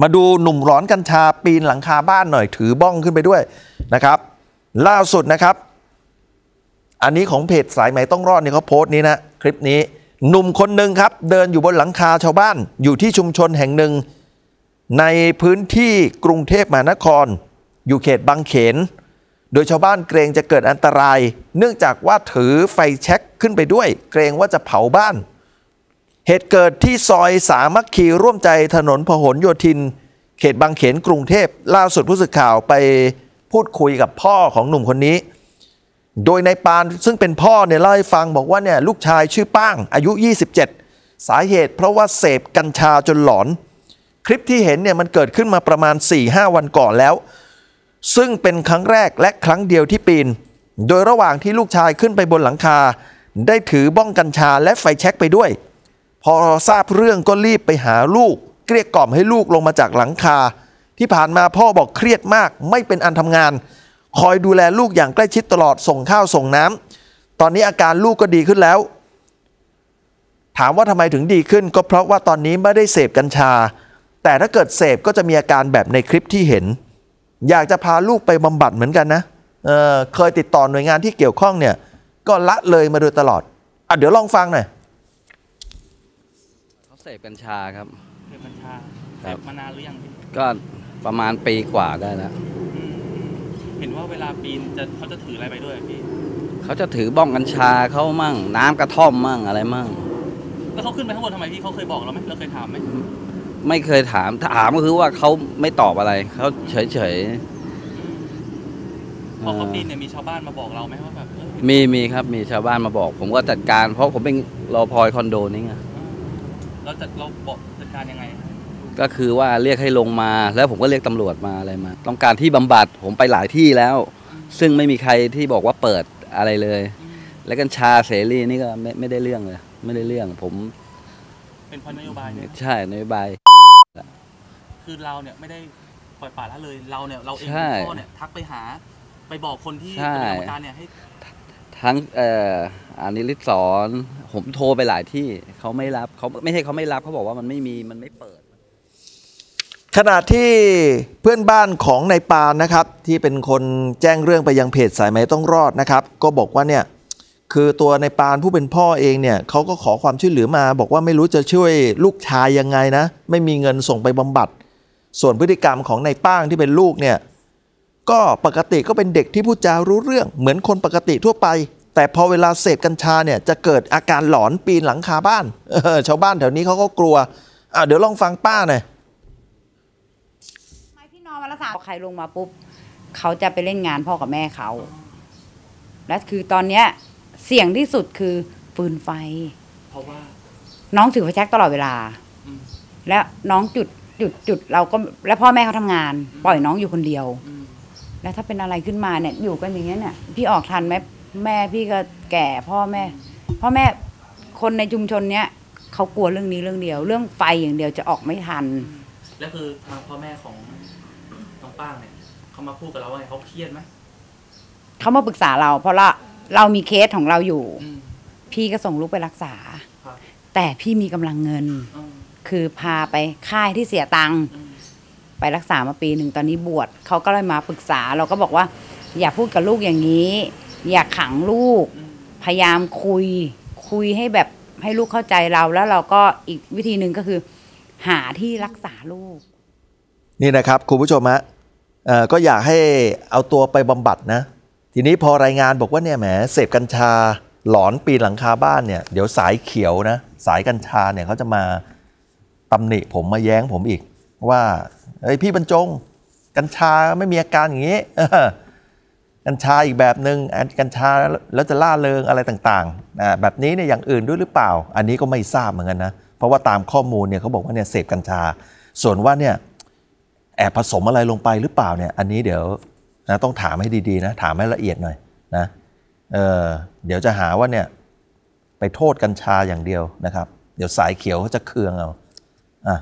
มาดูหนุ่มร้อนกัญชาปีนหลังคาบ้านหน่อยถือบ้องขึ้นไปด้วยนะครับ ล่าสุดนะครับ อันนี้ของเพจสายไหมต้องรอดเนี่ยเขาโพสต์นี้นะคลิปนี้หนุ่มคนหนึ่งครับ เดินอยู่บนหลังคาชาวบ้าน อยู่ที่ชุมชนแห่งหนึ่ง ในพื้นที่กรุงเทพมหานคร อยู่เขตบางเขน โดยชาวบ้านเกรงจะเกิดอันตราย เนื่องจากว่าถือไฟแช็กขึ้นไปด้วย เกรงว่าจะเผาบ้าน เหตุเกิดที่ซอยสามัคคีร่วมใจถนนพหลโยธิน เขตบางเขนกรุงเทพล่าสุดผู้สื่อข่าวไปพูดคุยกับพ่อของหนุ่มคนนี้ โดยในปานซึ่งเป็นพ่อเนี่ยเล่าให้ฟังบอกว่าเนี่ยลูกชายชื่อป้างอายุ 27 สาเหตุเพราะว่าเสพกัญชาจนหลอน คลิปที่เห็นเนี่ยมันเกิดขึ้นมาประมาณ 4-5 วันก่อนแล้ว ซึ่งเป็นครั้งแรกและครั้งเดียวที่ปีน โดยระหว่างที่ลูกชายขึ้นไปบนหลังคา ได้ถือบ้องกัญชาและไฟแช็กไปด้วย พอทราบเรื่องก็รีบไปหาลูก เกลี้ยกล่อมให้ลูกลงมาจากหลังคา ที่ผ่านมาพ่อบอกเครียดมาก ไม่เป็นอันทำงาน คอยดูแลลูกอย่างใกล้ชิดตลอดส่งข้าวส่งน้ำตอนนี้อาการลูกก็ดีขึ้นแล้ว ถามว่าทำไมถึงดีขึ้น ก็เพราะว่าตอนนี้ไม่ได้เสพกัญชา แต่ถ้าเกิดเสพก็จะมีอาการแบบในคลิปที่เห็น อยากจะพาลูกไปบำบัดเหมือนกันนะเเคยติดต่อหน่วยงานที่เกี่ยวข้องเนี่ยก็ละเลยมาโดยตลอดอะเดี๋ยวลองฟังหน่อย เขาเสพกัญชาครับ เสพกัญชาคเสรับพมานานหรือยังพี่ก็ประมาณปีกว่าได้แล้วอืมเห็นว่าเวลาปีนจะเขาจะถืออะไรไปด้วยอะพี่ เขาจะถือบ้องกัญชาเขามั่ง น้ำกระท่อมมั่งอะไรมั่ง แล้วเขาขึ้นไปข้างบนทำไมพี่เขาเคยบอกเราไหมเราเคยถามไหมไม่เคยถามถามก็คือว่าเขาไม่ตอบอะไรเขาเฉยเฉยพอเขาปีนเนี่ยมีชาวบ้านมาบอกเราไหมว่าแบบเออๆมีมีครับมีชาวบ้านมาบอก ผมก็จัดการ เพราะผมเป็นรอพอยคอนโดนี่ไง เราจะเราบอกจัดการยังไง ก็คือว่าเรียกให้ลงมา แล้วผมก็เรียกตำรวจมาอะไรมา ต้องการที่บำบัดผมไปหลายที่แล้ว ซึ่งไม่มีใครที่บอกว่าเปิดอะไรเลยอืมและกัญชาเสรีนี่ก็ไม่ไม่ได้เรื่องเลย ไม่ได้เรื่องผมเป็นเพราะนโยบายเนี่ยใช่นโยบาย คือเราเนี่ยไม่ได้ปล่อยปละละเลยเราเนี่ยเราเองใช่ เป็นพ่อเนี่ยทักไปหา ไปบอกคนที่ใช่ เป็นกรรมการเนี่ยให้ ทั้งเอ่ออานิริศสอนผมโทรไปหลายที่เขาไม่รับเขาไม่ใช่เขาไม่รับเขาบอกว่ามันไม่มีมันไม่เปิด ขณะที่เพื่อนบ้านของนายปานนะครับ ที่เป็นคนแจ้งเรื่องไปยังเพจสายไหมต้องรอดนะครับ ก็บอกว่าเนี่ยคือตัวนายปานผู้เป็นพ่อเองเนี่ยเขาก็ขอความช่วยเหลือมา บอกว่าไม่รู้จะช่วยลูกชายยังไงนะ ไม่มีเงินส่งไปบำบัด ส่วนพฤติกรรมของนายป้างที่เป็นลูกเนี่ย ก็ปกติก็เป็นเด็กที่พูดจารู้เรื่องเหมือนคนปกติทั่วไป แต่พอเวลาเสพกัญชาเนี่ยจะเกิดอาการหลอนปีนหลังคาบ้านเออชาวบ้านแถวนี้เขาก็กลัวอะเดี๋ยวลองฟังป้าหน่อยไม่พี่นอนวันละสามพอใครลงมาปุ๊บเขาจะไปเล่นงานพ่อกับแม่เขา และคือตอนเนี้ยเสี่ยงที่สุดคือฟืนไฟ เพราะว่า น้องถือไฟแช็กตลอดเวลาอืมแล้วน้องจุดจุดจุดเราก็ แล้วพ่อแม่เขาทำงาน ปล่อยน้องอยู่คนเดียว อืม แล้วถ้าเป็นอะไรขึ้นมาเนี่ยอยู่กันอย่างเงี้ยเนี่ยพี่ออกทันไหมแม่พี่ก็แก่พ่อแม่พ่อแม่คนในชุมชนเนี้ยเขากลัวเรื่องนี้เรื่องเดียว เรื่องไฟอย่างเดียวจะออกไม่ทัน แล้วคือทางพ่อแม่ของน้องป้างเนี่ยเขามาพูดกับเราว่าไงเขาเครียดไหมเขามาปรึกษาเรา เพราะเราเรามีเคสของเราอยู่ อืม พี่ก็ส่งลูกไปรักษา ครับ แต่พี่มีกำลังเงิน อืมคือพาไปค่ายที่เสียตังค์ อืม ไปรักษามาปีหนึ่งตอนนี้บวชเขาก็เลยมาปรึกษา เราก็บอกว่า อย่าพูดกับลูกอย่างนี้ อย่าขังลูกอืมพยายามคุย คุยให้แบบให้ลูกเข้าใจเราแล้วเราก็อีกวิธีหนึ่งก็คือ หาที่รักษาลูก นี่นะครับคุณผู้ชมฮะเอ่อก็อยากให้เอาตัวไปบำบัดนะ ทีนี้พอรายงานบอกว่าเนี่ยแหมเสพกัญชาหลอนปีนหลังคาบ้านเนี่ยเดี๋ยวสายเขียวนะ สายกัญชาเนี่ยเขาจะมาตำหนิผมมาแย้งผมอีกว่า เฮ้ยพี่บรรจง กัญชาไม่มีอาการอย่างนี้กัญชาอีกแบบหนึง่งกัญชาแล้วจะล่าเริงอะไรต่างๆแบบนี้เนี่ยอย่างอื่นด้วยหรือเปล่า อันนี้ก็ไม่ทราบเหมือนกันนะเพราะว่าตามข้อมูลเนี่ยเขาบอกว่าเนี่ยเสพกัญชา ส่วนว่าเนี่ยแอบผสมอะไรลงไปหรือเปล่าเนี่ยอันนี้เดี๋ยวนะต้องถามให้ดีๆนะถามให้ละเอียดหน่อยนะเออเดี๋ยวจะหาว่าเนี่ยไปโทษกัญชาอย่างเดียวนะครับ เดี๋ยวสายเขียวเขาจะเคืองเอาอะ